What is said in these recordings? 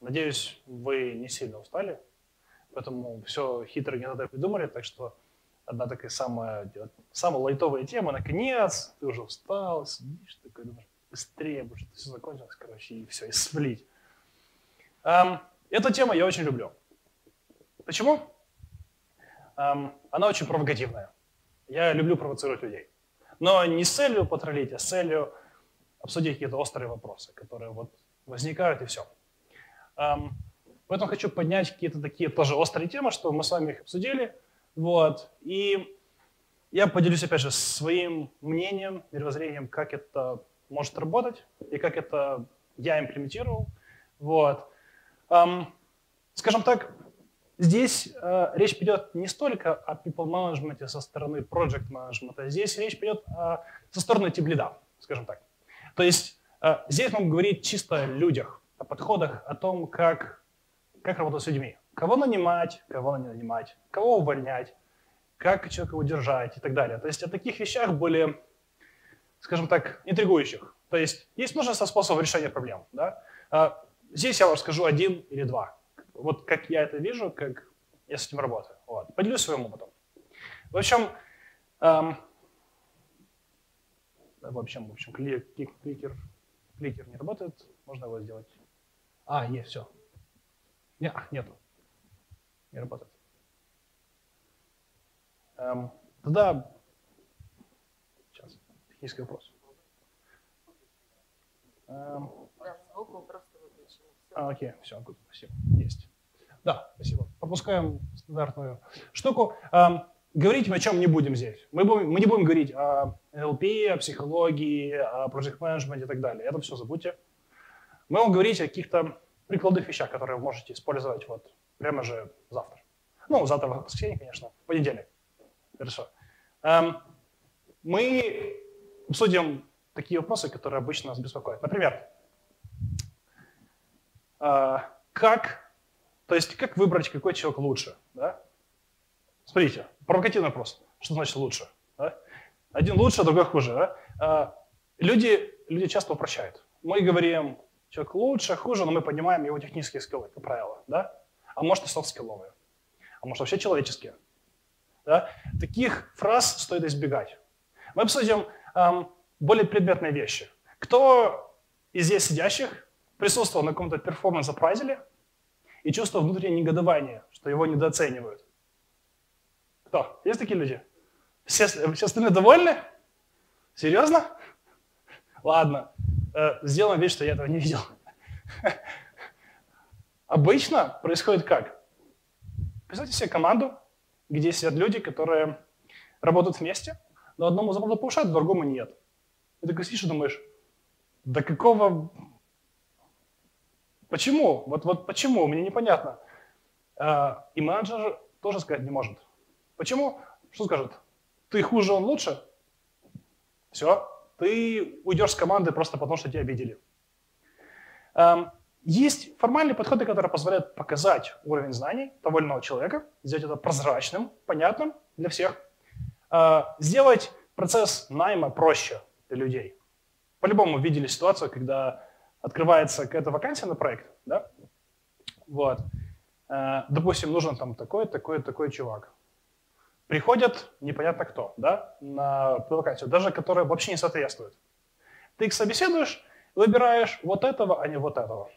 Надеюсь, вы не сильно устали, поэтому все хитро не надо придумали, так что одна такая самая, самая лайтовая тема, наконец, ты уже устал, сидишь такой, думаешь, быстрее, потому что все закончилось, короче, и все, и свалить. Эм, эту тему я очень люблю. Почему? Эм, она очень провокативная. Я люблю провоцировать людей. Но не с целью потроллить, а с целью обсудить какие-то острые вопросы, которые вот возникают и все. Поэтому хочу поднять какие-то такие тоже острые темы, чтобы мы с вами их обсудили. Вот. И я поделюсь, опять же, своим мнением, мировоззрением, как это может работать и как это я имплементировал. Вот. Скажем так, здесь э, речь идет не столько о people management со стороны project management, здесь речь идет со стороны тиблида, скажем так. То есть э, здесь мы говорить чисто о людях, о подходах, о том, как, как работать с людьми. Кого нанимать, кого не нанимать, кого увольнять, как человека удержать и так далее. То есть о таких вещах более, скажем так, интригующих. То есть есть множество способов решения проблем. Да? А, здесь я вам расскажу один или два. Вот как я это вижу, как я с этим работаю. Вот. Поделюсь своим опытом. В общем, эм, в общем, в общем, кликер, кликер не работает. Можно его сделать. А, есть, все. Не, а, нету. Не работает. Эм, тогда, сейчас, технический вопрос. Эм, да, звук просто выключили. А, окей, все, спасибо. Есть. Да, спасибо. Пропускаем стандартную штуку. Эм, говорить мы о чем не будем здесь. Мы, будем, мы не будем говорить о NLP, о психологии, о project management и так далее. Это все забудьте. Мы будем говорить о каких-то прикладных вещах, которые вы можете использовать вот прямо же завтра. Ну, завтра воскресенье, конечно, в понедельник. Хорошо. Эм, мы обсудим такие вопросы, которые обычно нас беспокоят. Например, э, как, то есть как выбрать, какой человек лучше? Да? Смотрите, провокативный вопрос. Что значит лучше? Да? Один лучше, другой хуже. Да? Э, люди, люди часто упрощают. Мы говорим, человек лучше, хуже, но мы понимаем его технические скиллы, как правило. Да? А может и софт-скилловые. А может вообще человеческие. Да? Таких фраз стоит избегать. Мы обсудим эм, более предметные вещи. Кто из здесь сидящих присутствовал на каком-то performance appraisal е и чувствовал внутреннее негодование, что его недооценивают? Кто? Есть такие люди? Все, все остальные довольны? Серьезно? Ладно, сделаем вид, что я этого не видел. Обычно происходит как? Представьте себе команду, где сидят люди, которые работают вместе, но одному зарплату повышают, другому нет. И ты сидишь и думаешь, да какого... Почему? Вот, вот почему? Мне непонятно. А, и менеджер тоже сказать не может. Почему? Что скажет? Ты хуже, он лучше? Все, ты уйдешь с команды просто потому, что тебя обидели. Есть формальные подходы, которые позволяют показать уровень знаний того или иного человека, сделать это прозрачным, понятным для всех, а, сделать процесс найма проще для людей. По-любому видели ситуацию, когда открывается какая-то вакансия на проект, да? Вот. А, допустим, нужен там такой, такой, такой чувак. Приходят непонятно кто, да, на вакансию, даже которые вообще не соответствуют. Ты их собеседуешь, выбираешь вот этого, а не вот этого.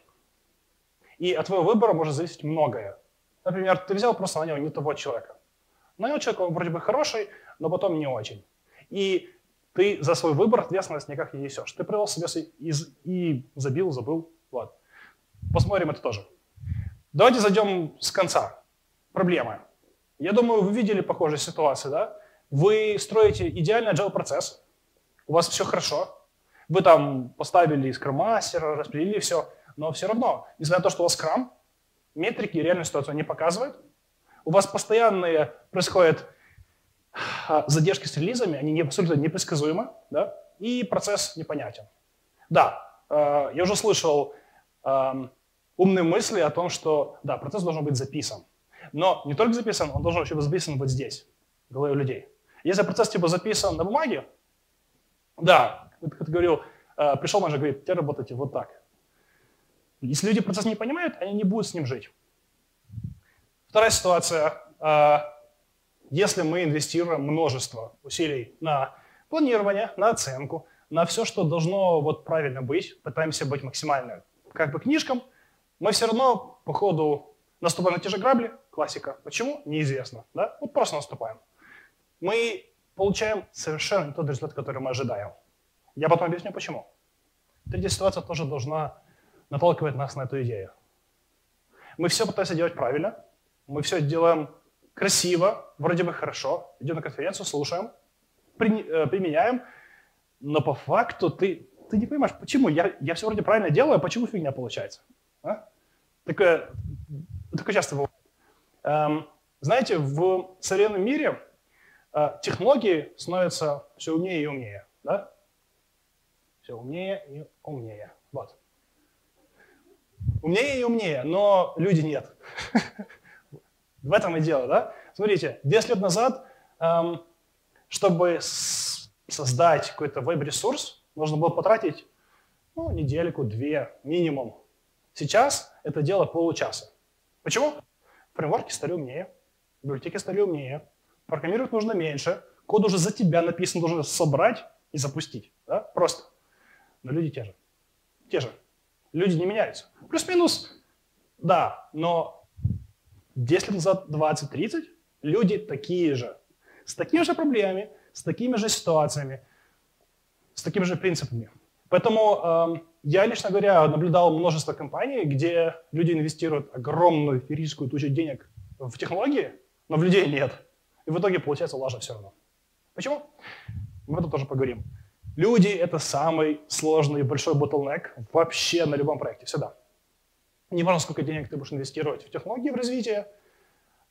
И от твоего выбора может зависеть многое. Например, ты взял просто на него не того человека. Нанял человека, он вроде бы хороший, но потом не очень. И ты за свой выбор ответственность никак не несешь. Ты привел себе из, и забил, забыл. Вот. Посмотрим это тоже. Давайте зайдем с конца. Проблемы. Я думаю, вы видели похожие ситуации, да? Вы строите идеальный agile процесс, у вас все хорошо, вы там поставили скроммастера, распределили все, но все равно, несмотря на то, что у вас скрам, метрики реальную ситуацию не показывают, у вас постоянные происходят а, задержки с релизами, они абсолютно непредсказуемы, да, и процесс непонятен. Да, э, я уже слышал умные мысли о том, что, да, процесс должен быть записан. Но не только записан, он должен еще быть записан вот здесь, в голове людей. Если процесс типа записан на бумаге, да, как ты говорил, э, пришел менеджер говорит, теперь работайте вот так. Если люди процесс не понимают, они не будут с ним жить. Вторая ситуация. А, если мы инвестируем множество усилий на планирование, на оценку, на все, что должно вот правильно быть, пытаемся быть максимально как бы книжкам, мы все равно по ходу наступаем на те же грабли, классика. Почему? Неизвестно. Да? Вот просто наступаем. Мы получаем совершенно не тот результат, который мы ожидаем. Я потом объясню, почему. Третья ситуация тоже должна наталкивать нас на эту идею. Мы все пытаемся делать правильно, мы все делаем красиво, вроде бы хорошо, идем на конференцию, слушаем, э, применяем, но по факту ты, ты не понимаешь, почему я, я все вроде правильно делаю, а почему фигня получается. А? Такое, такое часто бывает. Эм, знаете, в современном мире э, технологии становятся все умнее и умнее. Да? Все умнее и умнее. Вот. Умнее и умнее, но люди нет. В этом и дело, да? Смотрите, 10 лет назад, эм, чтобы создать какой-то веб-ресурс, нужно было потратить ну, недельку, две минимум. Сейчас это дело получаса. Почему? Фреймворки стали умнее, библиотеки стали умнее, программировать нужно меньше, код уже за тебя написан, должен собрать и запустить. Да? Просто. Но люди те же. Те же. Люди не меняются. Плюс-минус, да, но 10 лет назад, 20-30, люди такие же, с такими же проблемами, с такими же ситуациями, с такими же принципами. Поэтому э, я, лично говоря, наблюдал множество компаний, где люди инвестируют огромную физическую тучу денег в технологии, но в людей нет. И в итоге получается лажа все равно. Почему? Мы об этом тоже поговорим. Люди — это самый сложный и большой bottleneck вообще на любом проекте, всегда. Не важно, сколько денег ты будешь инвестировать в технологии, в развитие.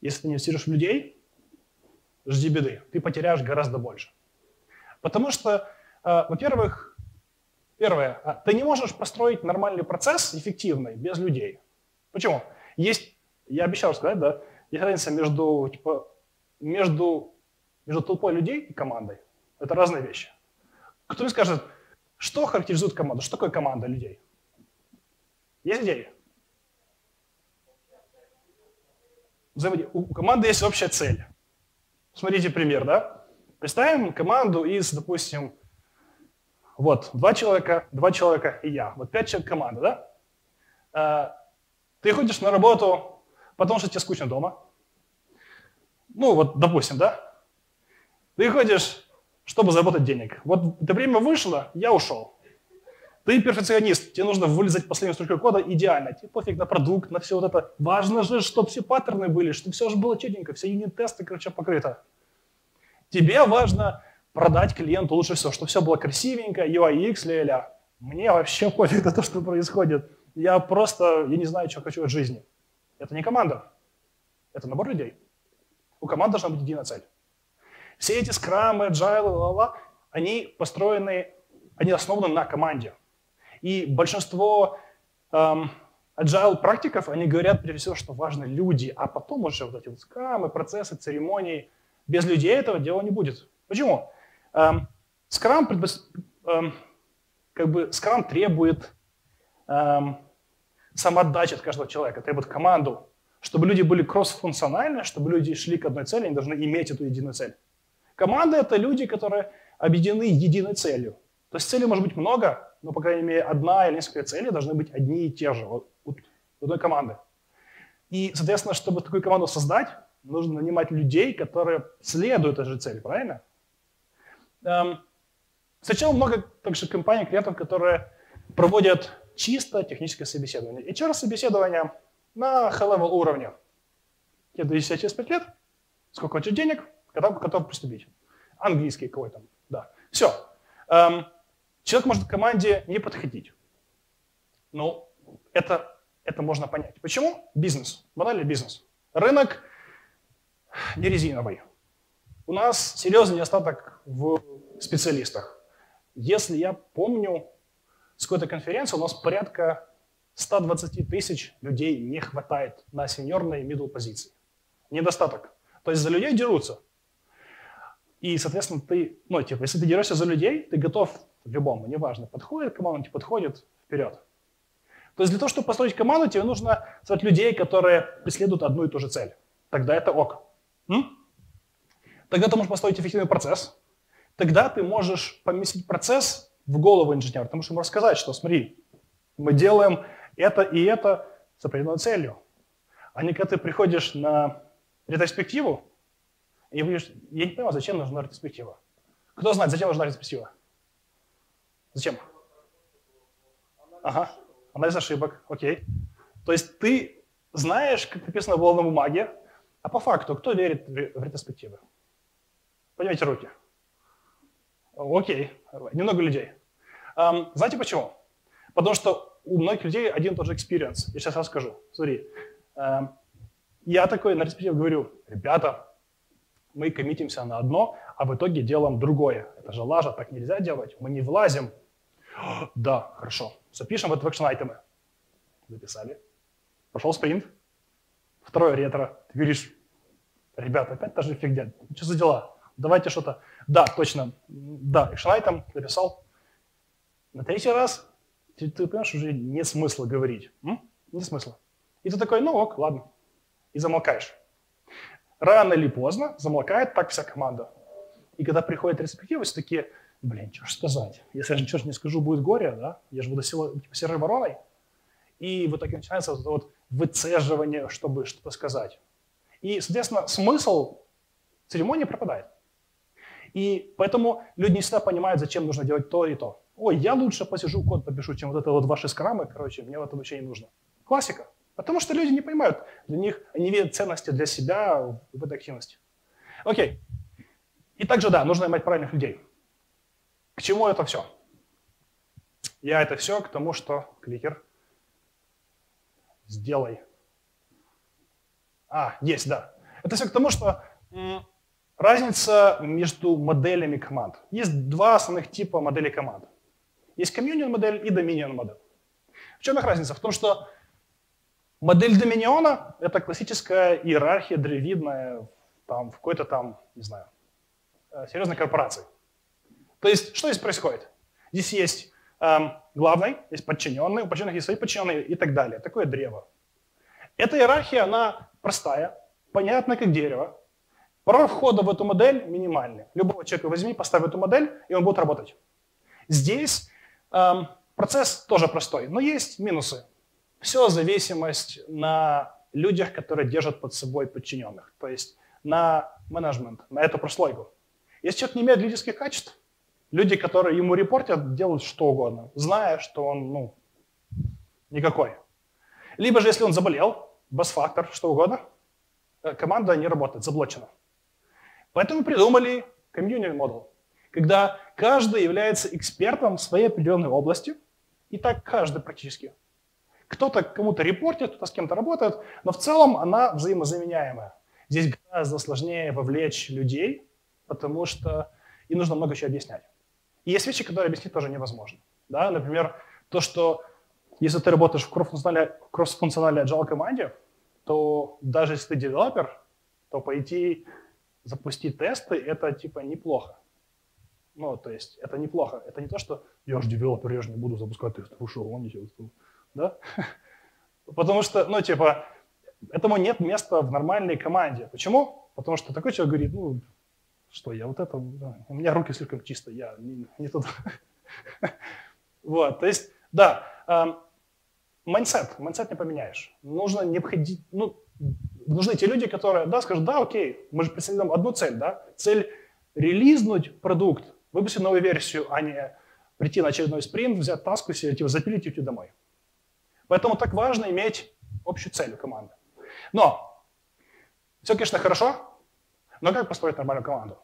Если ты инвестируешь в людей, жди беды. Ты потеряешь гораздо больше. Потому что, э, во-первых, первое, а, ты не можешь построить нормальный процесс эффективный без людей. Почему? Есть, я обещал сказать, да, есть разница между, типа, между, между толпой людей и командой. Это разные вещи. Кто мне скажет, что характеризует команду? Что такое команда людей? Есть идеи? У команды есть общая цель. Смотрите пример, да? Представим команду из, допустим, вот, два человека, два человека и я. Вот пять человек команды, да? А, ты ходишь на работу, потому что тебе скучно дома. Ну, вот, допустим, да? Ты ходишь, чтобы заработать денег. Вот это время вышло, я ушел. Ты перфекционист, тебе нужно вылезать последнюю строчку кода идеально. Тебе пофиг на продукт, на все вот это. Важно же, чтобы все паттерны были, чтобы все же было четенько, все юнит-тесты, короче, покрыто. Тебе важно продать клиенту лучше всего, чтобы все было красивенько, UI, UX, ля-ля. Мне вообще пофиг на то, что происходит. Я просто, я не знаю, что хочу от жизни. Это не команда, это набор людей. У команды должна быть единая цель. Все эти скрамы, agile, ла-ла, они построены, они основаны на команде. И большинство эм, agile практиков, они говорят прежде всего, что важны люди, а потом уже вот эти вот скрамы, процессы, церемонии. Без людей этого дела не будет. Почему? Эм, скрам, предпос... эм, как бы, скрам требует эм, самоотдачи от каждого человека, требует команду. Чтобы люди были кросс-функциональны, чтобы люди шли к одной цели, они должны иметь эту единую цель. Команда — это люди, которые объединены единой целью. То есть целей может быть много, но, по крайней мере, одна или несколько целей должны быть одни и те же у одной команды. И, соответственно, чтобы такую команду создать, нужно нанимать людей, которые следуют этой же цели, правильно? Эм, встречал много также компаний, клиентов, которые проводят чисто техническое собеседование. HR-собеседование на high-level уровне. Я даю себя через 5 лет, сколько хочешь денег, готов, готов приступить. Английский какой-то, да. Все. Эм, Человек может к команде не подходить. Ну, это, это можно понять. Почему? Бизнес. Банальный бизнес. Рынок не резиновый. У нас серьезный недостаток в специалистах. Если я помню, с какой-то конференции у нас порядка 120 тысяч людей не хватает на сеньорные middle позиции. Недостаток. То есть за людей дерутся. И, соответственно, ты, ну, типа, если ты дерешься за людей, ты готов любому, неважно, подходит к команде, не подходит, вперед. То есть для того, чтобы построить команду, тебе нужно создать людей, которые преследуют одну и ту же цель. Тогда это ок. М? Тогда ты можешь построить эффективный процесс. Тогда ты можешь поместить процесс в голову инженера. Ты можешь ему рассказать, что смотри, мы делаем это и это с определенной целью. А не когда ты приходишь на ретроспективу, и говоришь, я не понимаю, зачем нужна ретроспектива. Кто знает, зачем нужна ретроспектива? Зачем? Ага, анализ ошибок, окей. То есть ты знаешь, как написано было на бумаге, а по факту кто верит в ретроспективы? Поднимите руки. Окей, немного людей. Um, знаете почему? Потому что у многих людей один и тот же experience. Я сейчас расскажу. Смотри, um, я такой на ретроспективе говорю, ребята, мы коммитимся на одно, а в итоге делаем другое. Это же лажа, так нельзя делать. Мы не влазим. Да, хорошо. Запишем это в экшен айтемы. Записали. Пошел спринт. Второе ретро. Ты говоришь, ребята, опять та же фигня. Что за дела? Давайте что-то. Да, точно. Да, экшен айтем написал. На третий раз ты, ты понимаешь, уже нет смысла говорить. М? Нет смысла. И ты такой, ну ок, ладно. И замолкаешь рано или поздно замолкает так вся команда. И когда приходит ретроспектива, все такие, блин, что ж сказать. Если я ничего не скажу, будет горе, да? Я же буду сила, типа, серой вороной. И в итоге начинается вот это вот выцеживание, чтобы что-то сказать. И, соответственно, смысл церемонии пропадает. И поэтому люди не всегда понимают, зачем нужно делать то и то. Ой, я лучше посижу, код попишу, чем вот это вот ваши скрамы, короче, мне в этом вообще не нужно. Классика. Потому что люди не понимают, для них они видят ценности для себя в этой активности. Окей. И также, да, нужно иметь правильных людей. К чему это все? Я это все к тому, что кликер сделай. А, есть, да. Это все к тому, что разница между моделями команд. Есть два основных типа моделей команд. Есть communion модель и dominion модель. В чем их разница? В том, что Модель доминиона – это классическая иерархия древидная там, в какой-то там, не знаю, э, серьезной корпорации. То есть, что здесь происходит? Здесь есть эм, главный, есть подчиненный, у подчиненных есть свои подчиненные и так далее. Такое древо. Эта иерархия, она простая, понятная как дерево. Порог входа в эту модель минимальный. Любого человека возьми, поставь эту модель, и он будет работать. Здесь эм, процесс тоже простой, но есть минусы. Все зависимость на людях, которые держат под собой подчиненных, то есть на менеджмент, на эту прослойку. Если человек не имеет лидерских качеств, люди, которые ему репортят, делают что угодно, зная, что он ну, никакой. Либо же, если он заболел, бас-фактор, что угодно, э, команда не работает, заблочена. Поэтому придумали community model, когда каждый является экспертом в своей определенной области, и так каждый практически. Кто-то кому-то репортит, кто-то с кем-то работает, но в целом она взаимозаменяемая. Здесь гораздо сложнее вовлечь людей, потому что им нужно много чего объяснять. И есть вещи, которые объяснить тоже невозможно. Да? Например, то, что если ты работаешь в кросс-функциональной agile команде, то даже если ты девелопер, то по запустить тесты – это типа неплохо. Ну, то есть это неплохо. Это не то, что я же девелопер, я же не буду запускать тесты. Вы что, гоните? да? Потому что, ну, типа, этому нет места в нормальной команде. Почему? Потому что такой человек говорит, ну, что я вот это, у меня руки слишком чистые, я не, не туда. Вот, то есть, да, mindset, mindset не поменяешь. Нужно необходить, ну, нужны те люди, которые, да, скажут, да, окей, мы же преследуем одну цель, да, цель релизнуть продукт, выпустить новую версию, а не прийти на очередной спринт, взять таску себе, типа, запилить и уйти домой. Поэтому так важно иметь общую цель у команды. Но все, конечно, хорошо, но как построить нормальную команду?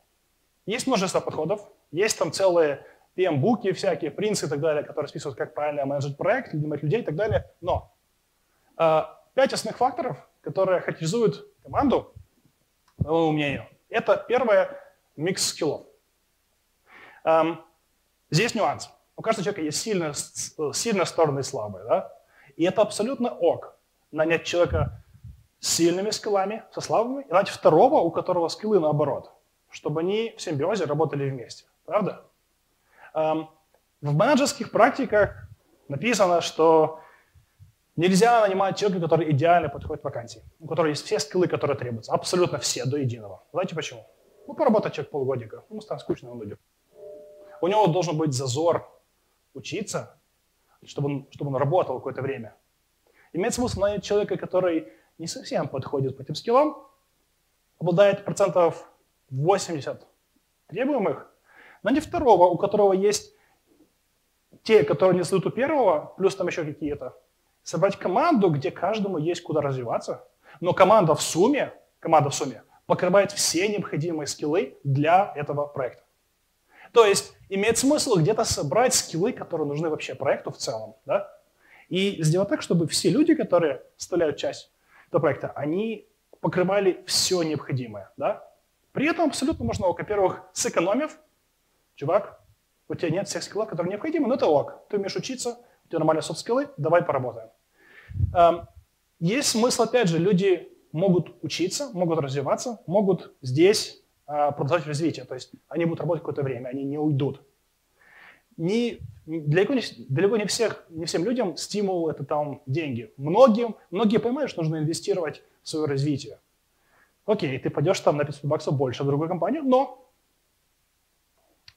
Есть множество подходов, есть там целые PM-буки всякие, принцы и так далее, которые расписывают, как правильно менеджить проект, нанимать людей и так далее. Но э, пять основных факторов, которые характеризуют команду, по моему мнению, это первое – микс скиллов. Эм, здесь нюанс. У каждого человека есть сильные, сильные стороны и слабые. Да? И это абсолютно ок. Нанять человека с сильными скиллами, со слабыми, и нанять второго, у которого скиллы наоборот, чтобы они в симбиозе работали вместе. Правда? Эм, в менеджерских практиках написано, что Нельзя нанимать человека, который идеально подходит к вакансии, у которого есть все скиллы, которые требуются, абсолютно все, до единого. Знаете почему? Ну, поработать человек полгодика, ему станет скучно, он уйдет. У него должен быть зазор учиться, чтобы он, чтобы он работал какое-то время. Имеет смысл нанять человека, который не совсем подходит по этим скиллам, обладает процентов 80 требуемых, но не второго, у которого есть те, которые не следуют у первого, плюс там еще какие-то, собрать команду, где каждому есть куда развиваться, но команда в сумме, команда в сумме покрывает все необходимые скиллы для этого проекта. То есть имеет смысл где-то собрать скиллы, которые нужны вообще проекту в целом, да? и сделать так, чтобы все люди, которые составляют часть этого проекта, они покрывали все необходимое. Да? При этом абсолютно можно, во-первых, сэкономив, чувак, у тебя нет всех скиллов, которые необходимы, но это ок. Ты умеешь учиться, у тебя нормальные софт-скиллы, давай поработаем. Эм, есть смысл, опять же, люди могут учиться, могут развиваться, могут здесь э, продолжать развитие. То есть они будут работать какое-то время, они не уйдут. Не, далеко, не, далеко не, всех, не всем людям стимул – это там деньги. Многим, многие понимают, что нужно инвестировать в свое развитие. Окей, ты пойдешь там на 500 баксов больше в другую компанию, но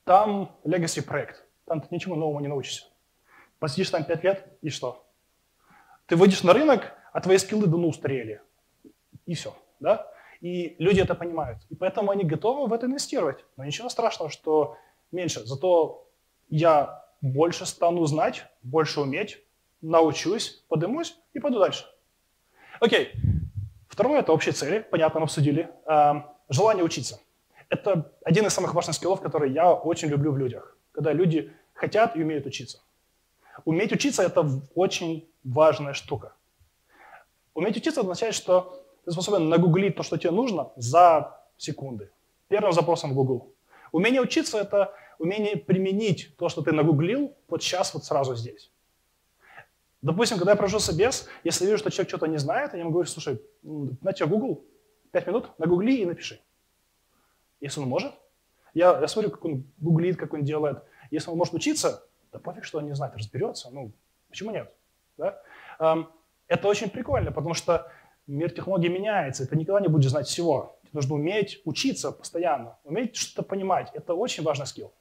там legacy проект, там ты ничему новому не научишься. Посидишь там 5 лет, и что? Ты выйдешь на рынок, а твои скиллы давно устарели. И все. Да? И люди это понимают. И поэтому они готовы в это инвестировать. Но ничего страшного, что меньше. Зато я больше стану знать, больше уметь, научусь, подымусь и пойду дальше. Окей. Второе – это общие цели. Понятно, мы обсудили. Эм, желание учиться. Это один из самых важных скиллов, которые я очень люблю в людях. Когда люди хотят и умеют учиться. Уметь учиться – это очень важная штука. Уметь учиться означает, что ты способен нагуглить то, что тебе нужно, за секунды. Первым запросом в Google. Умение учиться – это умение применить то, что ты нагуглил, вот сейчас, вот сразу здесь. Допустим, когда я провожу собес, если вижу, что человек что-то не знает, я ему говорю, слушай, на тебя Google, пять минут, нагугли и напиши. Если он может. Я, я смотрю, как он гуглит, как он делает. Если он может учиться, да пофиг, что он не знает, разберется. Ну, почему нет? Да? Это очень прикольно, потому что мир технологий меняется, ты никогда не будешь знать всего. Тебе нужно уметь учиться постоянно, уметь что-то понимать. Это очень важный скилл.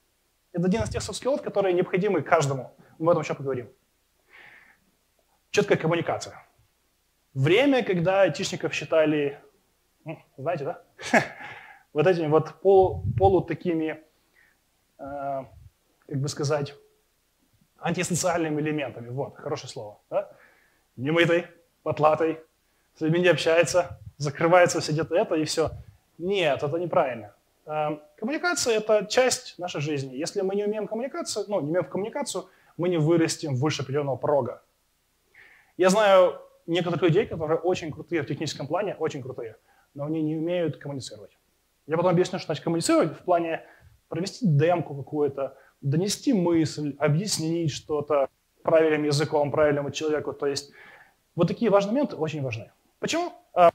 Это один из тех скиллов, которые необходимы каждому. Мы об этом еще поговорим. Четкая коммуникация. Время, когда айтишников считали, знаете, да? вот этими вот пол, полу такими, э, как бы сказать, антисоциальными элементами. Вот, хорошее слово. Да? Немытый, потлатый, с людьми не общается, закрывается где-то это и все. Нет, это неправильно. Эм, коммуникация – это часть нашей жизни. Если мы не умеем коммуникацию, ну, не умеем в коммуникацию, мы не вырастем выше определенного порога. Я знаю некоторых людей, которые очень крутые в техническом плане, очень крутые, но они не умеют коммуницировать. Я потом объясню, что значит коммуницировать в плане провести демку какую-то, донести мысль, объяснить что-то правильным языком, правильному человеку. То есть вот такие важные моменты очень важны. Почему? А,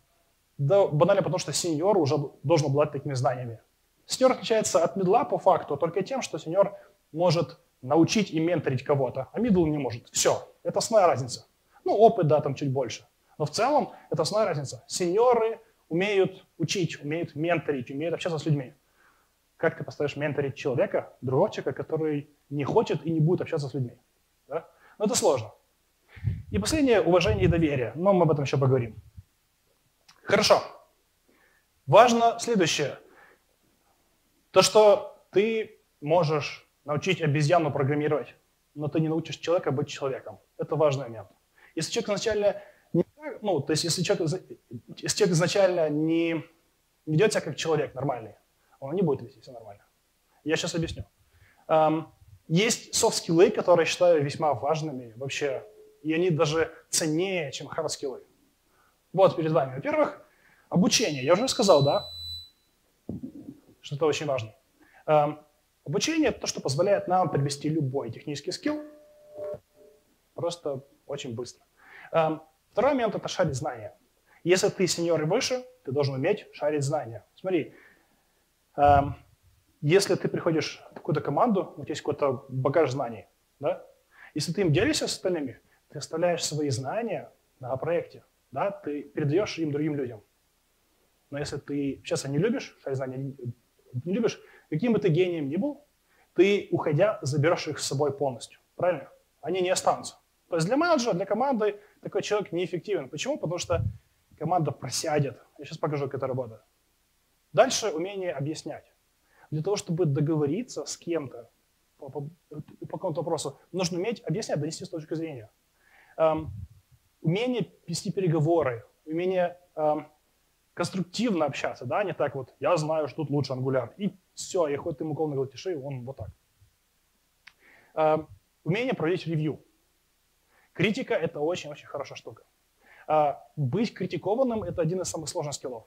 да, банально потому, что senior уже должен обладать такими знаниями. Senior отличается от middle а по факту только тем, что senior может научить и менторить кого-то, а middle не может. Все, это основная разница. Ну, опыт, да, там чуть больше. Но в целом это основная разница. Senior ы умеют учить, умеют менторить, умеют общаться с людьми. Как ты поставишь менторить человека, другого человека, который не хочет и не будет общаться с людьми? Да? Но это сложно. И последнее – уважение и доверие. Но мы об этом еще поговорим. Хорошо. Важно следующее. То, что ты можешь научить обезьяну программировать, но ты не научишь человека быть человеком. Это важный момент. Если человек изначально не, ну, то есть если человек, если человек изначально не ведет себя как человек нормальный, он не будет вести себя нормально. Я сейчас объясню. Есть soft skill ы, которые считаю весьма важными вообще, и они даже ценнее, чем hard skill ы. Вот перед вами. Во-первых, обучение. Я уже сказал, да, что это очень важно. Эм, обучение – это то, что позволяет нам привести любой технический skill просто очень быстро. Эм, второй момент – это шарить знания. Если ты senior и выше, ты должен уметь шарить знания. Смотри, эм, если ты приходишь в какую-то команду, у тебя есть какой-то багаж знаний, да? если ты им делишься с остальными, ты оставляешь свои знания на проекте, да, ты передаешь им другим людям. Но если ты сейчас не любишь, шарить знания не любишь, каким бы ты гением ни был, ты, уходя, заберешь их с собой полностью. Правильно? Они не останутся. То есть для менеджера, для команды такой человек неэффективен. Почему? Потому что команда просядет. Я сейчас покажу, как это работает. Дальше умение объяснять. Для того, чтобы договориться с кем-то по, по, по какому-то вопросу, нужно уметь объяснять, донести с точки зрения. Эм, умение вести переговоры, умение эм, конструктивно общаться, да, не так вот, я знаю, что тут лучше ангуляр, и все, и хоть ты ему голову тиши, он вот так. Эм, умение проводить ревью. Критика – это очень-очень хорошая штука. Э, быть критикованным – это один из самых сложных скиллов.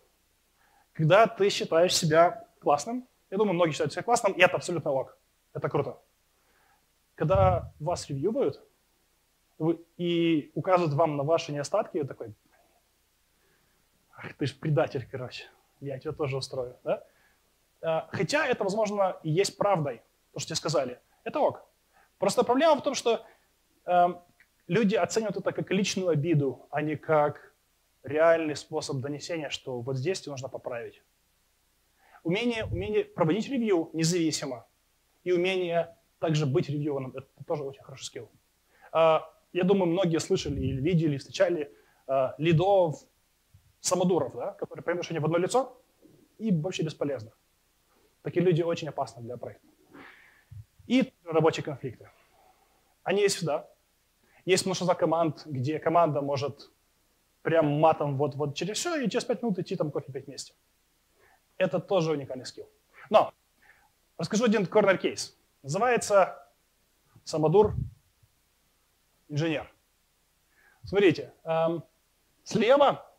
Когда ты считаешь себя классным, я думаю, многие считают себя классным, и это абсолютно ок. Это круто. Когда вас ревьюют и указывают вам на ваши неостатки, вы такой, ах, ты же предатель, короче, я тебя тоже устрою. Да? А, хотя это, возможно, и есть правдой, то, что тебе сказали. Это ок. Просто проблема в том, что э, люди оценивают это как личную обиду, а не как реальный способ донесения, что вот здесь нужно поправить. Умение, умение проводить ревью независимо и умение также быть ревьюванным – это тоже очень хороший скилл. А, я думаю, многие слышали или видели, встречали а, лидов, самодуров, да, которые решение в одно лицо и вообще бесполезно. Такие люди очень опасны для проекта. И рабочие конфликты. Они есть всегда. Есть множество команд, где команда может прям матом вот, вот через все и через пять минут идти там кофе пить вместе. Это тоже уникальный скилл. Но расскажу один корнер кейс. Называется Самодур инженер. Смотрите, эм, слева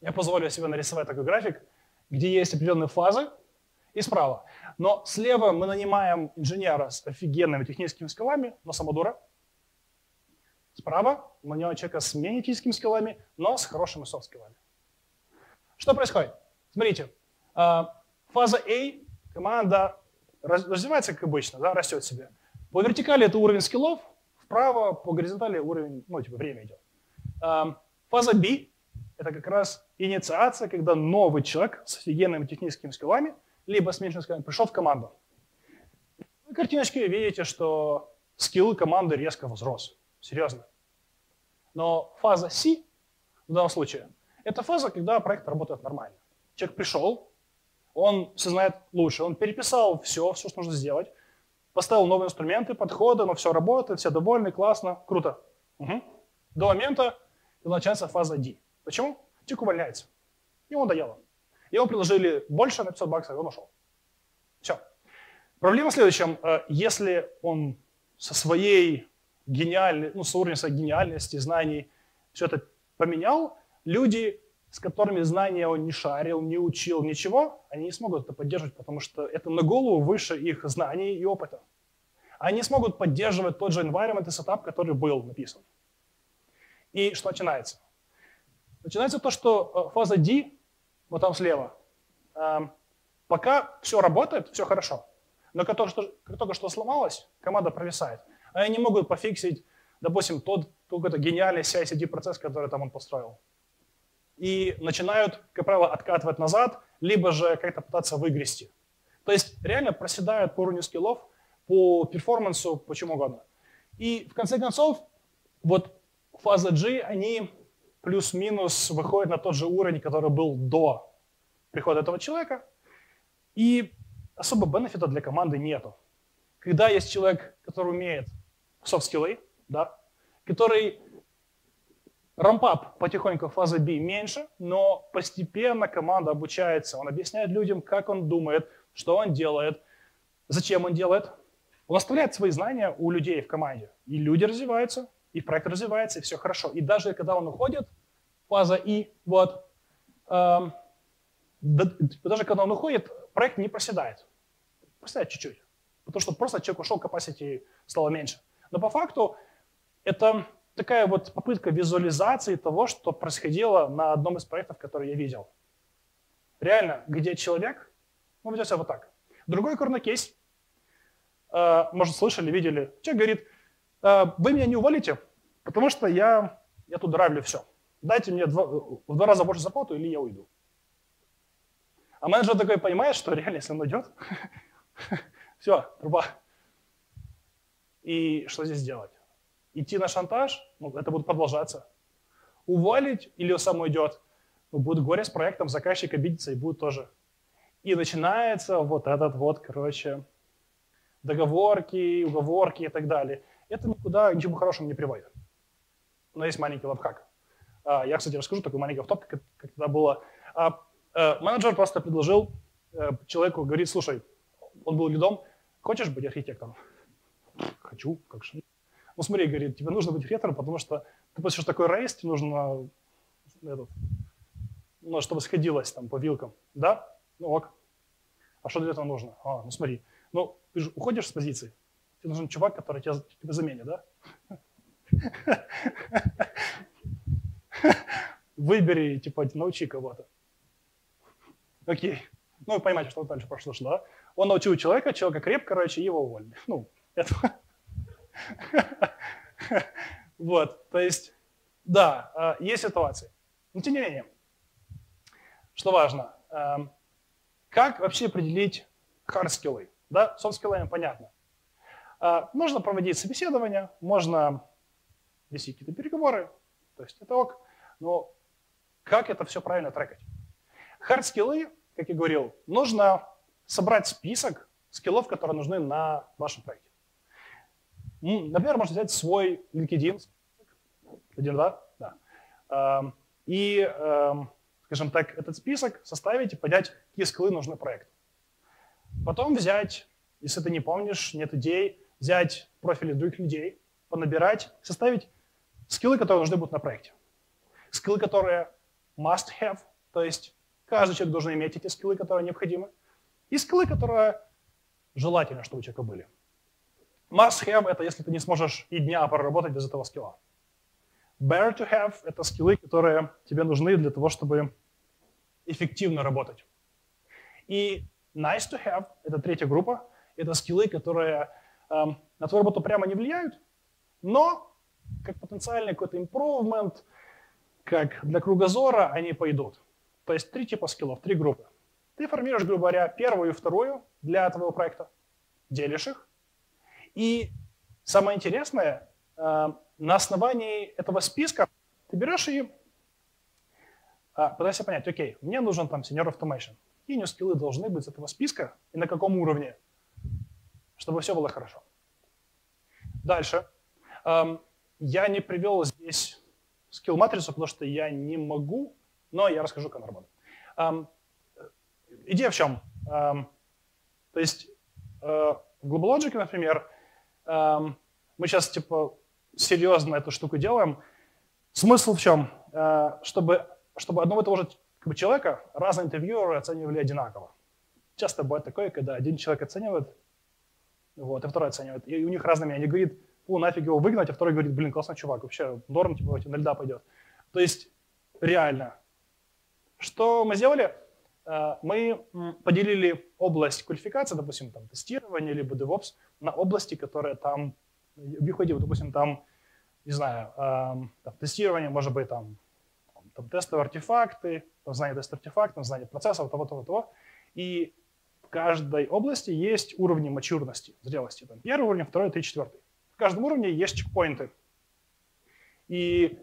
я позволю себе нарисовать такой график, где есть определенные фазы, и справа. Но слева мы нанимаем инженера с офигенными техническими скиллами, но самодура. Справа мы нанимаем человека с менее техническими скиллами, но с хорошими софт-скиллами. Что происходит? Смотрите, э, фаза A, команда развивается, как обычно, да, растет себе. По вертикали это уровень скиллов, вправо по горизонтали уровень, ну, типа, время идет. Эм, фаза B – это как раз инициация, когда новый человек с офигенными техническими скиллами, либо с меньшими скиллами, пришел в команду. На картиночке видите, что скиллы команды резко возрос. Серьезно. Но фаза C, в данном случае, это фаза, когда проект работает нормально. Человек пришел, он все знает лучше, он переписал все, все, что нужно сделать, поставил новые инструменты, подходы, но все работает, все довольны, классно, круто. Угу. До момента, начинается фаза D. Почему? Человек увольняется. Ему надоело. Ему предложили больше на 500 баксов, и он ушел. Все. Проблема в следующем. Э, если он со своей гениальной, ну, с уровнем своей гениальности, знаний все это поменял, люди с которыми знания он не шарил, не учил, ничего, они не смогут это поддерживать, потому что это на голову выше их знаний и опыта. Они смогут поддерживать тот же environment и сетап, который был написан. И что начинается? Начинается то, что э, фаза D, вот там слева, эм, пока все работает, все хорошо. Но как только, что, как только что сломалось, команда провисает. Они не могут пофиксить, допустим, тот какой-то гениальный CI-CD процесс, который там он построил и начинают, как правило, откатывать назад, либо же как-то пытаться выгрести. То есть реально проседают по уровню скиллов, по перформансу, по чему угодно. И в конце концов, вот фаза G, они плюс-минус выходят на тот же уровень, который был до прихода этого человека, и особо бенефита для команды нету. Когда есть человек, который умеет софт-скиллы, да, который Рампап потихоньку фаза B меньше, но постепенно команда обучается. Он объясняет людям, как он думает, что он делает, зачем он делает. Он оставляет свои знания у людей в команде. И люди развиваются, и проект развивается, и все хорошо. И даже когда он уходит, фаза И, вот, эм, даже когда он уходит, проект не проседает. Проседает чуть-чуть. Потому что просто человек ушел, capacity стало меньше. Но по факту это такая вот попытка визуализации того, что происходило на одном из проектов, который я видел. Реально, где человек, ну, ведет себя вот так. Другой корнокейс, э, может, слышали, видели, человек говорит, э, вы меня не уволите, потому что я, я тут равлю все. дайте мне два, в два раза больше зарплату, или я уйду. А менеджер такой понимает, что реально, если он уйдет, все, труба. И что здесь делать? Идти на шантаж, ну, это будет продолжаться. Уволить или сам уйдет, ну, будет горе с проектом, заказчик обидится и будет тоже. И начинается вот этот вот, короче, договорки, уговорки и так далее. Это никуда, ничему хорошему не приводит. Но есть маленький лайфхак. А, я, кстати, расскажу такой маленький автоп, как, как тогда было. А, а, менеджер просто предложил э, человеку, говорит, слушай, он был лидом, хочешь быть архитектором? Хочу, как же. Ну смотри, говорит, тебе нужно быть архитектором, потому что ты после такой рейс, тебе нужно, этот, ну, чтобы сходилось там по вилкам. Да? Ну ок. А что для этого нужно? А, ну смотри, ну ты же уходишь с позиции, тебе нужен чувак, который тебя, тебя заменит, да? Выбери, типа, научи кого-то. Окей. Ну, вы понимаете, что дальше прошло, да? Он научил человека, человека креп, короче, его уволили. Ну, это... Вот, то есть, да, а, есть ситуации. Но тем не менее, что важно, эм, как вообще определить hard skills? Да, soft skills понятно. А, можно проводить собеседование, можно вести какие-то переговоры, то есть это ок, но как это все правильно трекать? Skills, как я говорил, нужно собрать список скиллов, которые нужны на вашем проекте. Например, можно взять свой LinkedIn, один-два, да. Эм, и, эм, скажем так, этот список составить и понять, какие скиллы нужны проекту. Потом взять, если ты не помнишь, нет идей, взять профили других людей, понабирать, составить скиллы, которые нужны будут на проекте. Скиллы, которые must have, то есть каждый человек должен иметь эти скиллы, которые необходимы. И скиллы, которые желательно, чтобы у человека были. Must have – это если ты не сможешь и дня проработать без этого скилла. Better to have – это скиллы, которые тебе нужны для того, чтобы эффективно работать. И nice to have – это третья группа. Это скиллы, которые эм, на твою работу прямо не влияют, но как потенциальный какой-то improvement, как для кругозора они пойдут. То есть три типа скиллов, три группы. Ты формируешь, грубо говоря, первую и вторую для твоего проекта, делишь их. И самое интересное, э, на основании этого списка ты берешь и а, пытаешься понять, окей, мне нужен там senior automation. Какие у него скиллы должны быть из этого списка и на каком уровне, чтобы все было хорошо. Дальше. Эм, я не привел здесь скилл-матрицу, потому что я не могу, но я расскажу, как она работает. Идея в чем? Эм, то есть э, в GlobalLogic, например, эм, мы сейчас типа серьезно эту штуку делаем. Смысл в чем? Э, чтобы, чтобы одного и того же как бы, человека разные интервьюеры оценивали одинаково. Часто бывает такое, когда один человек оценивает, вот, и второй оценивает, и у них разные мнения. Они говорят, фу, нафиг его выгнать, а второй говорит, блин, классный чувак, вообще норм, типа, на льда пойдет. То есть реально. Что мы сделали? Э, мы поделили область квалификации, допустим, там, тестирование либо DevOps, на области, которые там в биходе, допустим, там, не знаю, эм, там, тестирование, может быть, там, там тестовые артефакты, там, знание тест артефактов, знание процессов, того, того, того. И в каждой области есть уровни мачурности, зрелости. Там, первый уровень, второй, третий, четвертый. В каждом уровне есть чекпоинты. И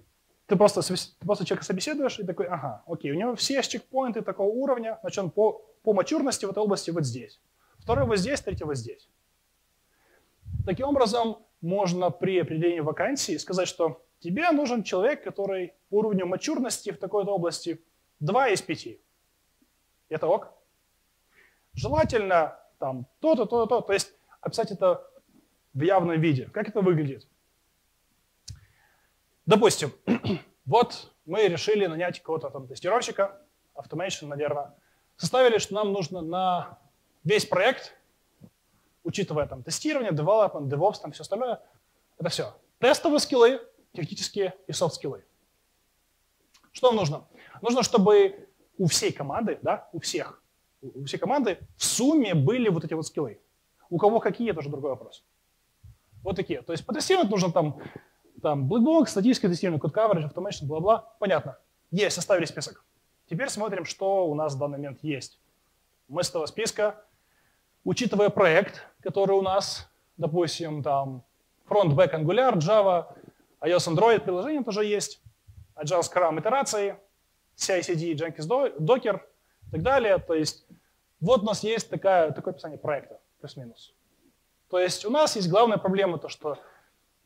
ты просто, ты просто человека собеседуешь и такой, ага, окей, у него все чекпоинты такого уровня, значит, он по, по мачурности в этой области вот здесь. Второй вот здесь, третий вот здесь. Таким образом, можно при определении вакансии сказать, что тебе нужен человек, который по уровню мачурности в такой-то области 2 из 5. Это ок. Желательно там то-то, то-то, то. То есть описать это в явном виде. Как это выглядит? Допустим, вот мы решили нанять кого-то там тестировщика, automation, наверное. Составили, что нам нужно на весь проект учитывая там тестирование, development, DevOps, там все остальное, это все. Тестовые скиллы, теоретические и софт-скиллы. Что нам нужно? Нужно, чтобы у всей команды, да, у всех, у всей команды в сумме были вот эти вот скиллы. У кого какие, это уже другой вопрос. Вот такие. То есть по тестированию нужно там там black box, статическое тестирование, code coverage, automation, бла-бла. Понятно. Есть, составили список. Теперь смотрим, что у нас в данный момент есть. Мы с этого списка, учитывая проект, который у нас, допустим, там front, back, Angular, Java, iOS, Android приложение тоже есть, Agile Scrum итерации, CI/CD, Jenkins, Docker и так далее. То есть вот у нас есть такая, такое описание проекта, плюс-минус. То есть у нас есть главная проблема, то что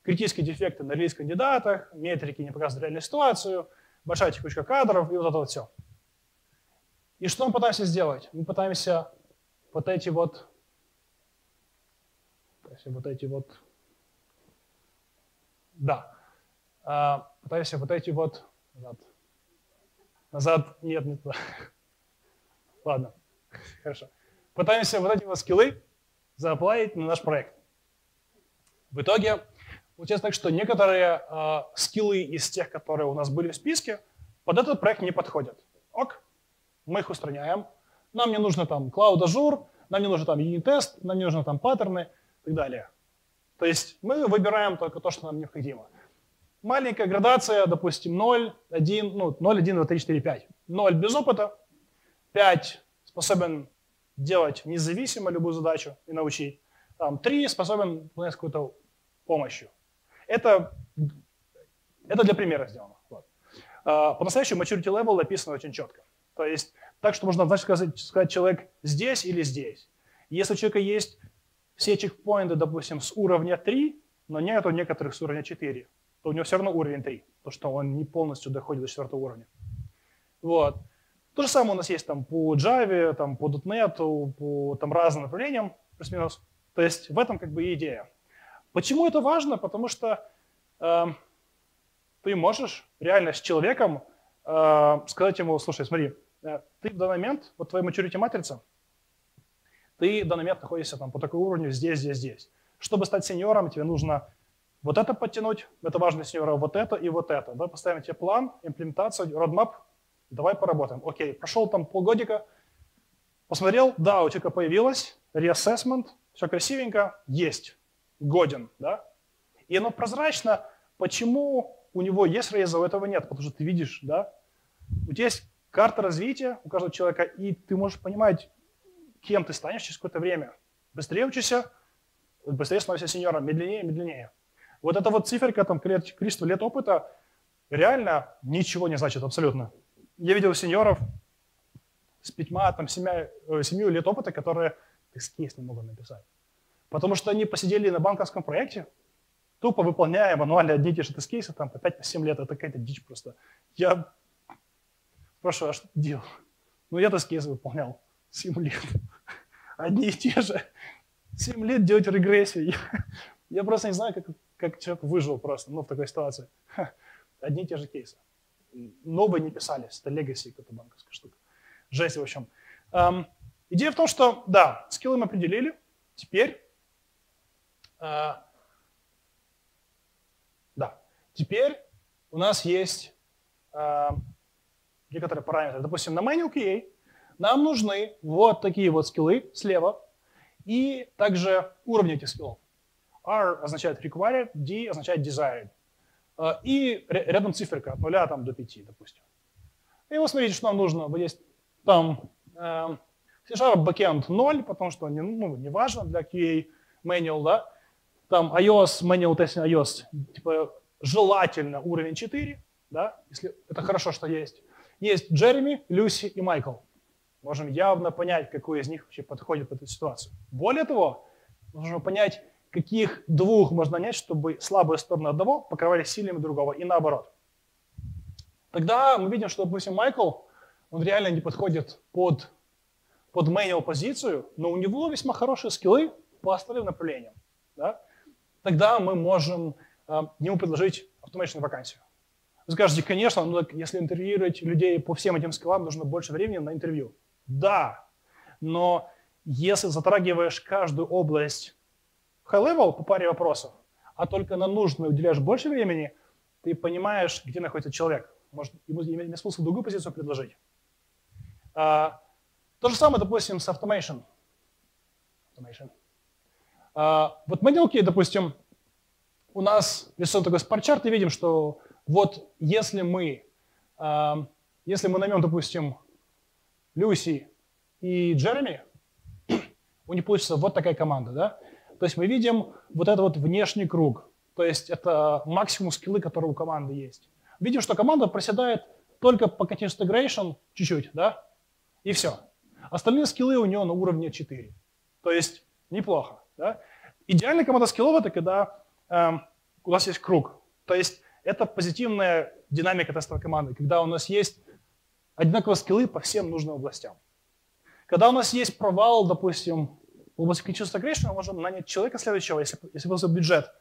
критические дефекты на релиз-кандидатах, метрики не показывают реальную ситуацию, большая текучка кадров и вот это вот все. И что мы пытаемся сделать? Мы пытаемся вот эти вот, вот эти вот, да, а, пытаемся вот эти вот, назад, назад, нет, не туда. Ладно, хорошо. Пытаемся вот эти вот скиллы зааплавить на наш проект. В итоге получается так, что некоторые э, скиллы из тех, которые у нас были в списке, под этот проект не подходят. Ок, мы их устраняем. Нам не нужно там Cloud Azure, нам не нужно там unit-тест, нам не нужно там паттерны и так далее. То есть мы выбираем только то, что нам необходимо. Маленькая градация, допустим, 0, 1, ну, 0, 1, 2, 3, 4, 5. 0 без опыта, 5 способен делать независимо любую задачу и научить. Там, 3 способен выполнять какую-то помощью. Это, это для примера сделано. Вот. А, по-настоящему maturity level написано очень четко. То есть так, что можно значит, сказать, сказать человек здесь или здесь. Если у человека есть все чекпоинты, допустим, с уровня 3, но нету некоторых с уровня 4, то у него все равно уровень 3, то что он не полностью доходит до четвертого уровня. Вот. То же самое у нас есть там по Java, там, по .NET, по там, разным направлениям, плюс-минус. То есть в этом как бы идея. Почему это важно? Потому что э, ты можешь реально с человеком э, сказать ему, слушай, смотри, э, ты в данный момент, вот твоя maturity матрица, ты в данный момент находишься там по такому уровню здесь, здесь, здесь. Чтобы стать сеньором, тебе нужно вот это подтянуть, это важно сеньора, вот это и вот это. Да, поставим тебе план, имплементацию, roadmap, давай поработаем. Окей, прошел там полгодика, посмотрел, да, у тебя появилось, reassessment, все красивенько, есть, годен, да. И оно прозрачно, почему у него есть рейз, а у этого нет, потому что ты видишь, да, у тебя есть карта развития у каждого человека, и ты можешь понимать, кем ты станешь через какое-то время. Быстрее учишься, быстрее становишься сеньором, медленнее, медленнее. Вот эта вот циферка, там, количество лет опыта, реально ничего не значит абсолютно. Я видел сеньоров с пятьма, там, семя, э, семью лет опыта, которые тест-кейс не могут написать. Потому что они посидели на банковском проекте, тупо выполняя мануально одни и те же тест-кейсы, там, по 5-7 лет. Это какая-то дичь просто. Я спрашиваю, а что ты делал? Ну, я тест-кейсы выполнял 7 лет. Одни и те же. 7 лет делать регрессию. Я, просто не знаю, как, как человек выжил просто ну, в такой ситуации. Одни и те же кейсы. Новые не писались. Это legacy какая-то банковская штука. Жесть, в общем. Эм, идея в том, что, да, скиллы мы определили. Теперь, да, теперь у нас есть некоторые параметры. Допустим, на manual QA нам нужны вот такие вот скиллы слева и также уровни этих скиллов. R означает required, D означает desired. А, и рядом циферка от 0 там, до 5, допустим. И вот смотрите, что нам нужно. Вот есть там э, C-Sharp backend 0, потому что не, ну, не важно для QA manual, да. Там iOS, manual testing iOS, типа желательно уровень 4, да, если это хорошо, что есть. Есть Джереми, Люси и Майкл можем явно понять, какой из них вообще подходит под эту ситуацию. Более того, нужно понять, каких двух можно нанять, чтобы слабые стороны одного покрывали сильными другого, и наоборот. Тогда мы видим, что, допустим, Майкл, он реально не подходит под, под manual позицию, но у него весьма хорошие скиллы по остальным направлениям. Да? Тогда мы можем э, ему предложить автоматическую вакансию. Вы скажете, конечно, но если интервьюировать людей по всем этим скиллам, нужно больше времени на интервью. Да, но если затрагиваешь каждую область high-level по паре вопросов, а только на нужное уделяешь больше времени, ты понимаешь, где находится человек. Может, ему имеет смысл другую позицию предложить. А, то же самое, допустим, с automation. automation. А, вот модельки, допустим, у нас рисуем такой спарчарт и видим, что вот если мы, э, если мы наймем, допустим, Люси и Джереми, у них получится вот такая команда, да? То есть мы видим вот этот вот внешний круг, то есть это максимум скиллы, которые у команды есть. Видим, что команда проседает только по continuous integration чуть-чуть, да? И все. Остальные скиллы у него на уровне 4. То есть неплохо, да? Идеальная команда скиллов это когда э, у нас есть круг. То есть это позитивная динамика тестовой команды, когда у нас есть одинаковые скиллы по всем нужным областям. Когда у нас есть провал, допустим, в области continuous integration, мы можем нанять человека следующего, если, если был бюджет,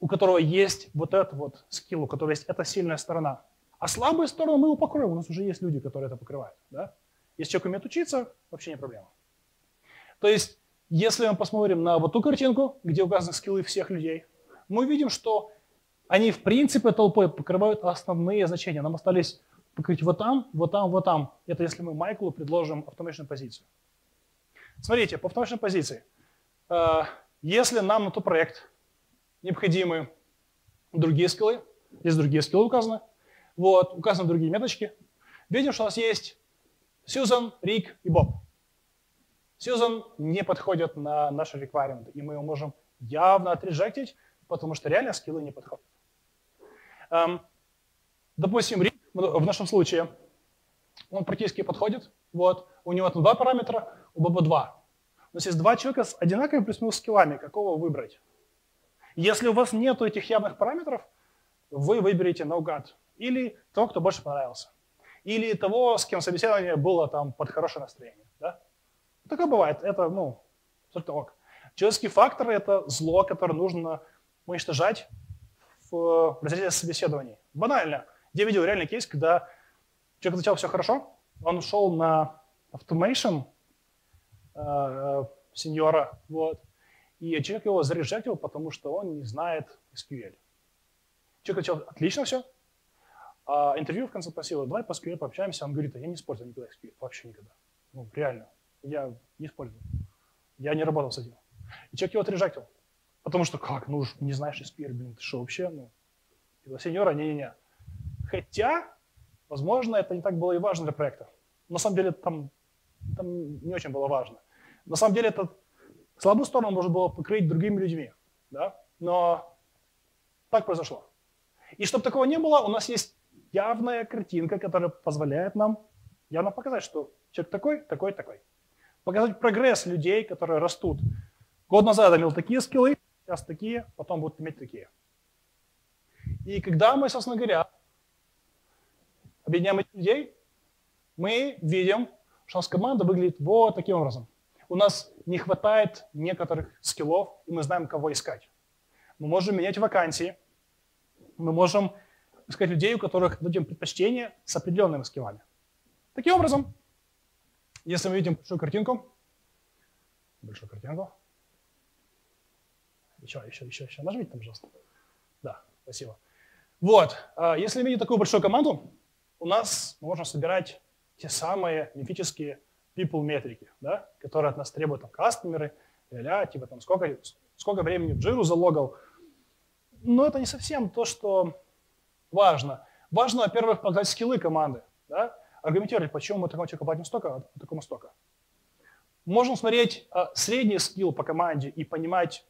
у которого есть вот этот вот скилл, у которого есть эта сильная сторона. А слабые стороны мы его покроем, у нас уже есть люди, которые это покрывают. Да? Если человек умеет учиться, вообще не проблема. То есть, если мы посмотрим на вот ту картинку, где указаны скиллы всех людей, мы видим, что они в принципе толпой покрывают основные значения. Нам остались покрыть вот там, вот там, вот там. Это если мы Майклу предложим автоматичную позицию. Смотрите, по автоматичной позиции. Э, если нам на тот проект необходимы другие скиллы, здесь другие скиллы указаны, вот, указаны другие меточки, видим, что у нас есть Сьюзан, Рик и Боб. Сьюзан не подходит на наши requirement, и мы его можем явно отрежектить, потому что реально скиллы не подходят. Эм, допустим, Рик в нашем случае, он практически подходит. Вот, у него там два параметра, у Боба два. У нас есть два человека с одинаковыми плюс-минус скиллами. Какого выбрать? Если у вас нет этих явных параметров, вы выберете наугад. Или того, кто больше понравился. Или того, с кем собеседование было там под хорошее настроение. Такое бывает. Это, ну, только ок. Человеческий фактор – это зло, которое нужно уничтожать в разрезе собеседований. Банально. Я видел реальный кейс, когда человек отвечал все хорошо, он ушел на automation э, э, сеньора, вот, и человек его зарежектил, потому что он не знает SQL. Человек отвечал, отлично все. А интервью в конце спросил, давай по SQL пообщаемся. Он говорит, а я не использую никогда SQL, вообще никогда. Ну, реально, я не использую. Я не работал с этим. И человек его отрежектил. Потому что как, ну, не знаешь SQL, блин, ты что вообще, ну, сеньора, не-не-не. Хотя, возможно, это не так было и важно для проекта. На самом деле там, там не очень было важно. На самом деле это слабую сторону можно было покрыть другими людьми. Да? Но так произошло. И чтобы такого не было, у нас есть явная картинка, которая позволяет нам явно показать, что человек такой, такой, такой. Показать прогресс людей, которые растут. Год назад имел такие скиллы, сейчас такие, потом будут иметь такие. И когда мы, собственно говоря, объединяем этих людей, мы видим, что у нас команда выглядит вот таким образом. У нас не хватает некоторых скиллов, и мы знаем, кого искать. Мы можем менять вакансии, мы можем искать людей, у которых дадим предпочтение с определенными скиллами. Таким образом, если мы видим большую картинку, большую картинку, еще, еще, еще, еще, нажмите там, пожалуйста. Да, спасибо. Вот, а, если видим такую большую команду, у нас можем собирать те самые мифические people метрики, да, которые от нас требуют там, кастомеры, ля, типа там сколько, сколько времени в джиру залогал. Но это не совсем то, что важно. Важно, во-первых, показать скиллы команды, да, аргументировать, почему мы такому человеку платим столько, а такому столько. Можем смотреть а, средний скилл по команде и понимать,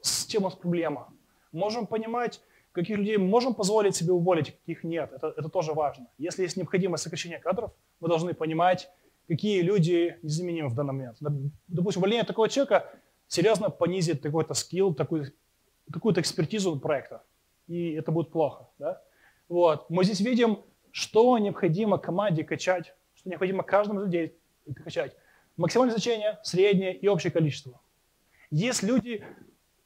с чем у нас проблема. Можем понимать, каких людей можем позволить себе уволить, каких нет. Это, это тоже важно. Если есть необходимость сокращения кадров, мы должны понимать, какие люди незаменимы в данный момент. Допустим, увольнение такого человека серьезно понизит какой-то скилл, такую, какую-то экспертизу проекта. И это будет плохо. Да? Вот. Мы здесь видим, что необходимо команде качать, что необходимо каждому из людей качать. Максимальное значение, среднее и общее количество. Есть люди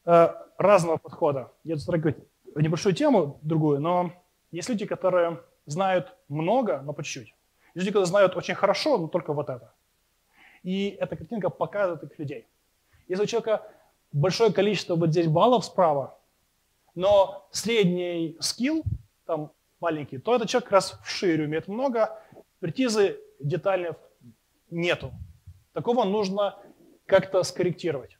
э, разного подхода. Я тут небольшую тему другую, но есть люди, которые знают много, но по чуть-чуть. Есть люди, которые знают очень хорошо, но только вот это. И эта картинка показывает этих людей. Если у человека большое количество вот здесь баллов справа, но средний скилл там маленький, то этот человек как раз в шире умеет много, экспертизы детальных нету. Такого нужно как-то скорректировать.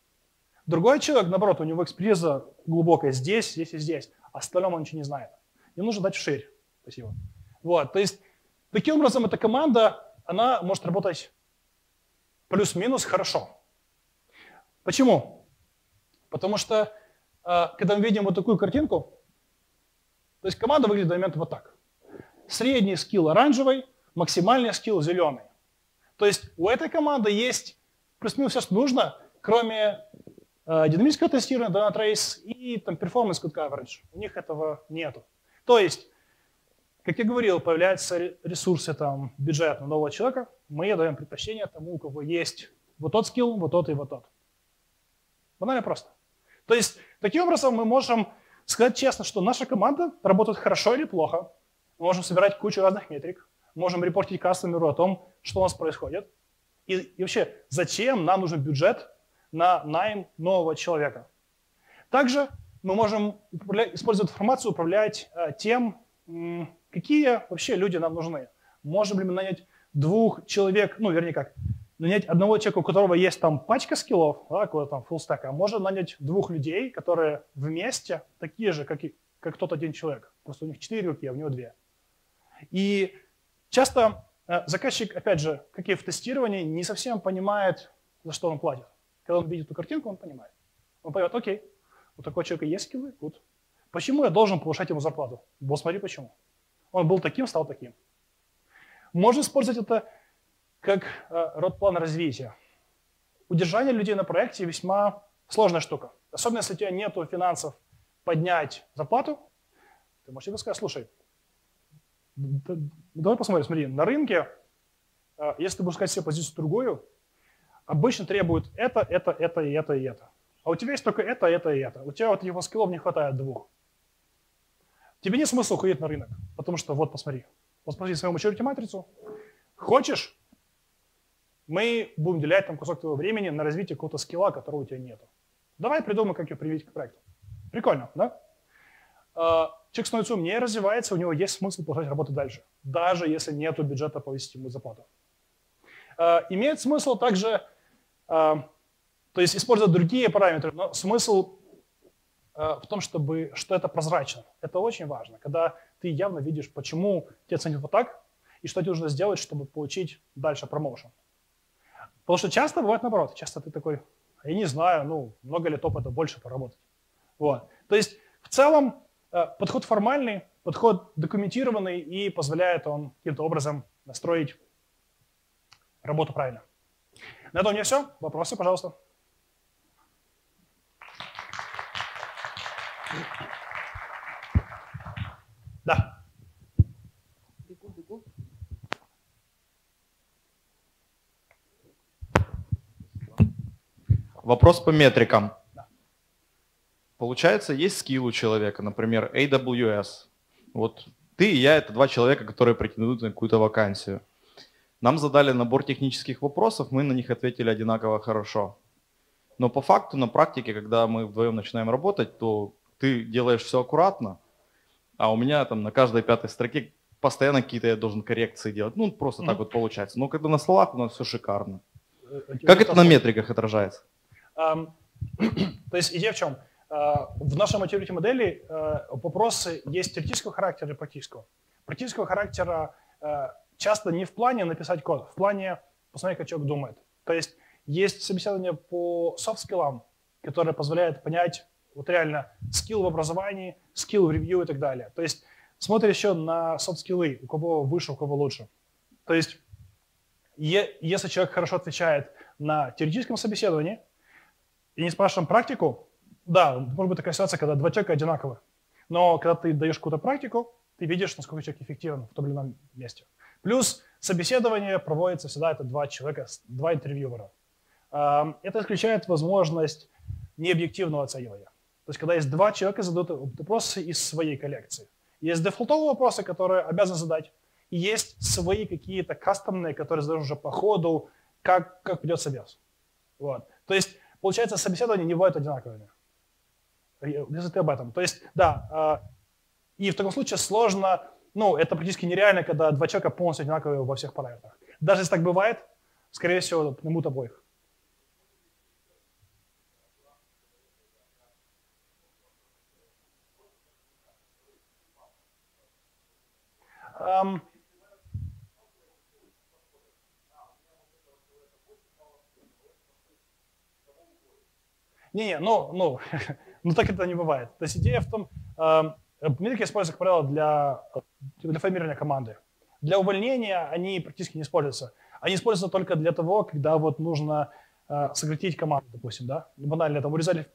Другой человек, наоборот, у него экспертиза глубокое здесь, здесь и здесь. Остальном он ничего не знает. Ему нужно дать вширь. Спасибо. Вот, то есть таким образом эта команда, она может работать плюс-минус хорошо. Почему? Потому что, э, когда мы видим вот такую картинку, то есть команда выглядит в момент вот так. Средний скилл оранжевый, максимальный скилл зеленый. То есть у этой команды есть плюс-минус все, что нужно, кроме э, динамического тестирования, data trace и там, performance code coverage. У них этого нету. То есть, как я говорил, появляются ресурсы, там, бюджет на нового человека, мы даем предпочтение тому, у кого есть вот тот скилл, вот тот и вот тот. Банально просто. То есть, таким образом мы можем сказать честно, что наша команда работает хорошо или плохо. Мы можем собирать кучу разных метрик, можем репортить кастомеру о том, что у нас происходит. И, и вообще, зачем нам нужен бюджет на найм нового человека? Также мы можем использовать информацию, управлять э, тем, какие вообще люди нам нужны. Можем ли мы нанять двух человек, ну, вернее как, нанять одного человека, у которого есть там пачка скиллов, да, какого-то там full а можно нанять двух людей, которые вместе такие же, как, и, как тот один человек. Просто у них четыре руки, а у него две. И часто э, заказчик, опять же, как и в тестировании, не совсем понимает, за что он платит. Когда он видит эту картинку, он понимает. Он понимает, окей, у такого человека есть скиллы, good. Почему я должен повышать ему зарплату? Вот смотри почему. Он был таким, стал таким. Можно использовать это как э, род плана развития. Удержание людей на проекте весьма сложная штука. Особенно, если у тебя нет финансов поднять зарплату, ты можешь себе сказать, слушай, давай посмотрим, смотри, на рынке, э, если ты будешь искать себе позицию другую, обычно требуют это, это, это и это и это. А у тебя есть только это, это и это. У тебя вот его скиллов не хватает двух. Тебе нет смысла уходить на рынок, потому что вот посмотри. Вот смотри свою maturity матрицу. Хочешь, мы будем уделять там кусок твоего времени на развитие какого-то скилла, которого у тебя нету. Давай придумаем, как ее привить к проекту. Прикольно, да? А, человек становится умнее, развивается, у него есть смысл продолжать работать дальше, даже если нет бюджета повысить ему зарплату. А, имеет смысл также, а, то есть использовать другие параметры, но смысл в том, чтобы, что это прозрачно. Это очень важно, когда ты явно видишь, почему тебе ценят вот так, и что тебе нужно сделать, чтобы получить дальше промоушен. Потому что часто бывает наоборот. Часто ты такой, я не знаю, ну, много ли опыта больше поработать. Вот. То есть в целом э, подход формальный, подход документированный и позволяет он каким-то образом настроить работу правильно. На этом у меня все. Вопросы, пожалуйста. Да. Вопрос по метрикам. Получается, есть скилл у человека, например, AWS. Вот ты и я – это два человека, которые претендуют на какую-то вакансию. Нам задали набор технических вопросов, мы на них ответили одинаково хорошо. Но по факту, на практике, когда мы вдвоем начинаем работать, то ты делаешь все аккуратно, а у меня там на каждой пятой строке постоянно какие-то я должен коррекции делать. Ну, просто mm-hmm. так вот получается. Но когда на словах у нас все шикарно. Э, как это на метриках отражается? То есть идея в чем? А, в нашей maturity модели а, вопросы есть теоретического характера и практического. Практического характера а, часто не в плане написать код, в плане посмотреть, как человек думает. То есть есть собеседование по софт-скиллам, которое позволяет понять вот реально скилл в образовании, скилл в ревью и так далее. То есть смотришь еще на софт-скиллы, у кого выше, у кого лучше. То есть если человек хорошо отвечает на теоретическом собеседовании, и не спрашиваем практику, да, может быть такая ситуация, когда два человека одинаковы. Но когда ты даешь какую-то практику, ты видишь, насколько человек эффективен в том или ином месте. Плюс собеседование проводится всегда, это два человека, два интервьюера. Это исключает возможность необъективного оценивания. То есть, когда есть два человека, задают вопросы из своей коллекции. Есть дефолтовые вопросы, которые обязаны задать, и есть свои какие-то кастомные, которые задаешь уже по ходу, как, как придет собес. Вот. То есть Получается, собеседования не бывают одинаковыми. Э, если ты об этом. То есть, да, а, и в таком случае сложно, ну, это практически нереально, когда два человека полностью одинаковые во всех параметрах. Даже если так бывает, скорее всего, примут обоих. Um, Не-не, ну, ну, ну так это не бывает. То есть идея в том, э, метрики используются, как правило, для, для формирования команды. Для увольнения они практически не используются. Они используются только для того, когда вот нужно э, сократить команду, допустим, да, банально, там урезали,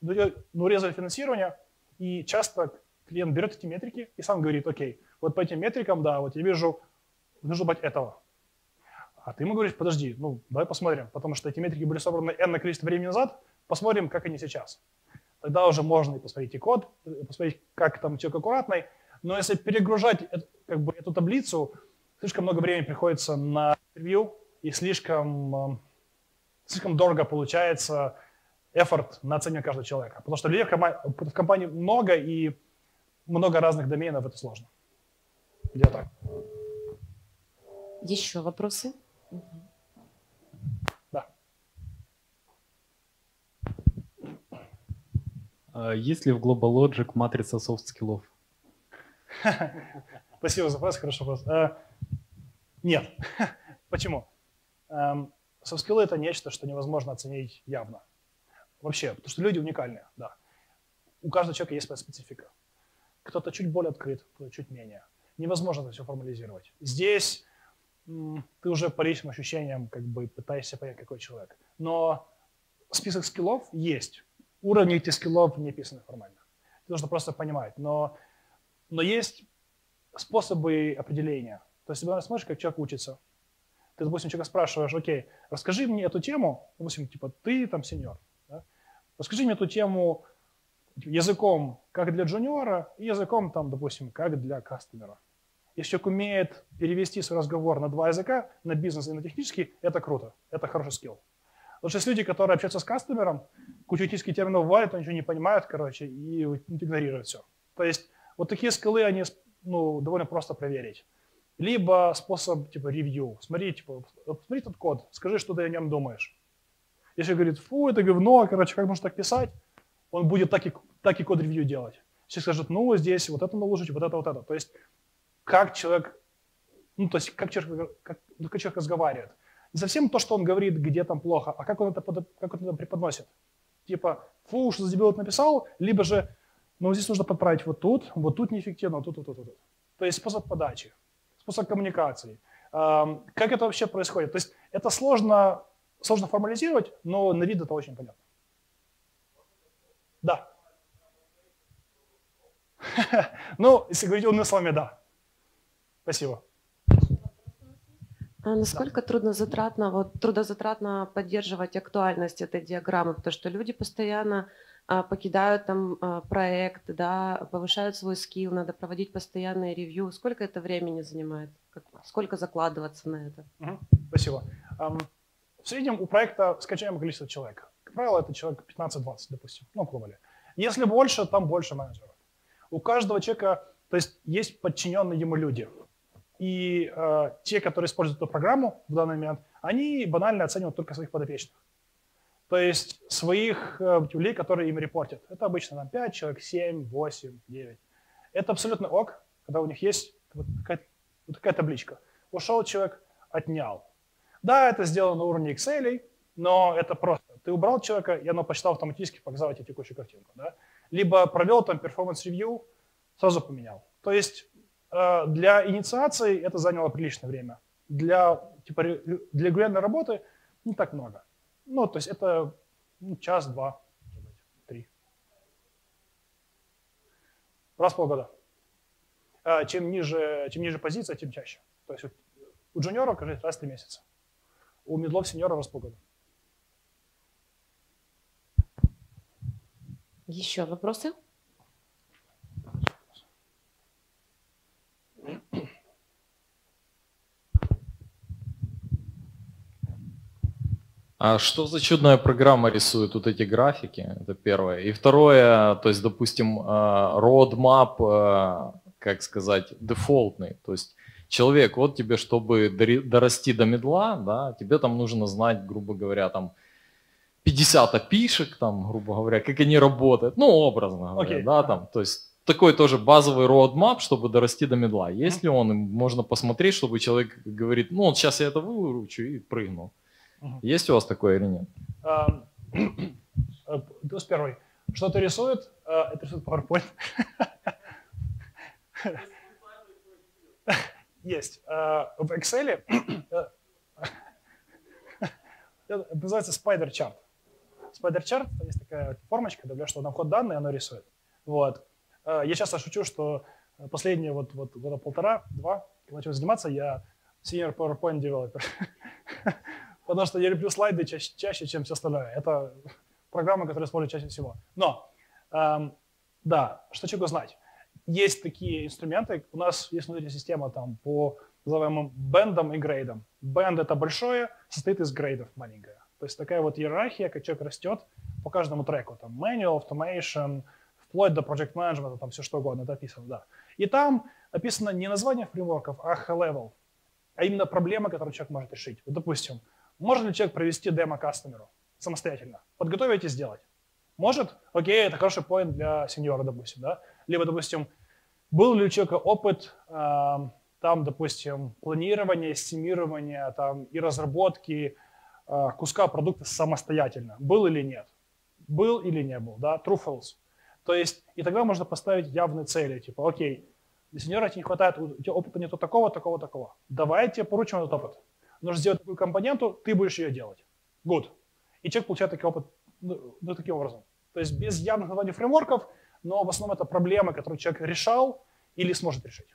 ну, урезали финансирование, и часто клиент берет эти метрики и сам говорит, окей, вот по этим метрикам, да, вот я вижу, нужно быть этого. А ты ему говоришь, подожди, ну, давай посмотрим, потому что эти метрики были собраны n количество времени назад, посмотрим, как они сейчас. Тогда уже можно и посмотреть и код, посмотреть, как там человек аккуратный, но если перегружать как бы, эту таблицу, слишком много времени приходится на интервью, и слишком, эм, слишком дорого получается эфорт на оценивание каждого человека. Потому что людей в компании много, и много разных доменов, это сложно. Где так. Еще вопросы? Да. А есть ли в GlobalLogic матрица soft skill ов? Спасибо за вопрос, хороший вопрос. А, нет. Почему? Soft skill ы — это нечто, что невозможно оценить явно. Вообще, потому что люди уникальные, да. У каждого человека есть своя специфика. Кто-то чуть более открыт, кто-то чуть менее. Невозможно это все формализировать. Здесь ты уже по личным ощущениям как бы пытаешься понять, какой человек. Но список скиллов есть. Уровни этих скиллов не писаны формально. Ты нужно просто понимать. Но, но есть способы определения. То есть, ты смотришь, как человек учится. Ты, допустим, человека спрашиваешь, окей, расскажи мне эту тему, допустим, типа, ты там сеньор. Да? Расскажи мне эту тему языком как для джуниора и языком, там, допустим, как для кастомера. Если человек умеет перевести свой разговор на два языка, на бизнес и на технический, это круто, это хороший скилл. Что есть люди, которые общаются с кастомером, кучу технических терминов бывает, они ничего не понимают, короче, и игнорируют все. То есть вот такие скиллы, они ну, довольно просто проверить. Либо способ типа ревью. Смотри, типа, посмотри этот код, скажи, что ты о нем думаешь. Если говорит, фу, это говно, короче, как можно так писать, он будет так и, так и код-ревью делать. Если скажет, ну, здесь вот это наложить, вот это, вот это. То есть как человек, ну, то есть как человек, как, ну, как человек разговаривает. Не совсем то, что он говорит, где там плохо, а как он это, как он это преподносит. Типа, фу, что за дебил написал, либо же, ну, здесь нужно подправить вот тут, вот тут неэффективно, вот тут, вот тут, вот тут. То есть способ подачи, способ коммуникации. Эм, как это вообще происходит? То есть это сложно, сложно формализировать, но на вид это очень понятно. Да. Ну, если говорить умными словами, да. Спасибо. А насколько да. труднозатратно, вот, трудозатратно поддерживать актуальность этой диаграммы, потому что люди постоянно а, покидают там а, проект, да, повышают свой скилл, надо проводить постоянные ревью. Сколько это времени занимает? Как, сколько закладываться на это? Угу. Спасибо. Um, в среднем у проекта скачаемое количество человек. Как правило, это человек 15-20, допустим, ну, глобали. Если больше, там больше менеджеров. У каждого человека, то есть есть подчиненные ему люди – и э, те, которые используют эту программу в данный момент, они банально оценивают только своих подопечных. То есть своих э, людей, которые им репортят. Это обычно там 5 человек, 7, 8, 9. Это абсолютно ок, когда у них есть вот такая, вот такая табличка. Ушел человек, отнял. Да, это сделано на уровне Excel, но это просто. Ты убрал человека, и оно посчитал автоматически, показал тебе текущую картинку. Да? Либо провел там performance review, сразу поменял. То есть для инициации это заняло приличное время. Для, типа, для регулярной работы не так много. Ну, то есть это ну, час-два, три. Раз в полгода. Э, чем ниже, чем ниже позиция, тем чаще. То есть у джуниоров, кажется, раз в три месяца. У медлов сеньора раз в полгода. Еще вопросы? А что за чудная программа рисует вот эти графики? Это первое. И второе, то есть, допустим, а, roadmap, а, как сказать, дефолтный. То есть человек, вот тебе, чтобы дорасти до медла, да, тебе там нужно знать, грубо говоря, там 50 опишек, там, грубо говоря, как они работают, ну, образно говоря, okay. да, там, то есть такой тоже базовый roadmap, чтобы дорасти до медла. Есть ли он? Можно посмотреть, чтобы человек говорит, ну вот сейчас я это выручу и прыгнул. Мгм. Есть у вас такое или нет? Э, Плюс первый. Что-то рисует, э, это рисует PowerPoint. Есть. Э, В Excel это называется Spider Chart. Spider Chart – есть такая формочка, добавляешь туда на вход данные, оно рисует. Вот. Я часто шучу, что последние вот, вот года полтора-два, когда начал заниматься, я senior PowerPoint developer. Потому что я люблю слайды чаще, чаще, чем все остальное. Это программа, которую использую чаще всего. Но, эм, да, что человеку знать? Есть такие инструменты. У нас есть внутри система там по называемым бендам и грейдам. Бенд это большое, состоит из грейдов маленькое. То есть такая вот иерархия, как человек растет по каждому треку. Там manual, automation, вплоть до project management, там все что угодно, это описано, да. И там описано не название фреймворков, а high-level, а именно проблемы, которые человек может решить. Вот, допустим, может ли человек провести демо кастомеру самостоятельно? Подготовить и сделать? Может? Окей, это хороший поинт для сеньора, допустим, да? Либо, допустим, был ли у человека опыт эм, там, допустим, планирования, эстимирования там, и разработки э, куска продукта самостоятельно? Был или нет? Был или не был, да? True, false. То есть, и тогда можно поставить явные цели, типа, окей, сеньора тебе не хватает, у тебя опыта нету такого, такого, такого. Давай я тебе поручим этот опыт. Нужно сделать такую компоненту, ты будешь ее делать. Good. И человек получает такой опыт ну, ну, таким образом. То есть без явных названий фреймворков, но в основном это проблемы, которые человек решал или сможет решить.